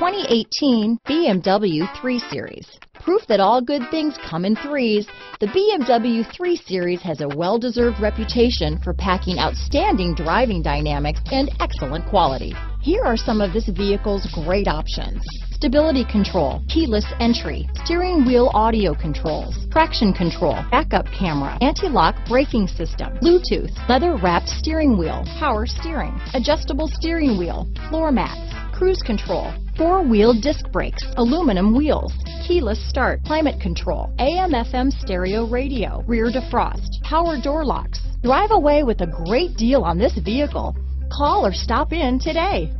2018 BMW 3 Series. Proof that all good things come in threes, the BMW 3 Series has a well-deserved reputation for packing outstanding driving dynamics and excellent quality. Here are some of this vehicle's great options. Stability control, keyless entry, steering wheel audio controls, traction control, backup camera, anti-lock braking system, Bluetooth, leather wrapped steering wheel, power steering, adjustable steering wheel, floor mats, cruise control, four-wheel disc brakes, aluminum wheels, keyless start, climate control, AM FM stereo radio, rear defrost, power door locks. Drive away with a great deal on this vehicle. Call or stop in today.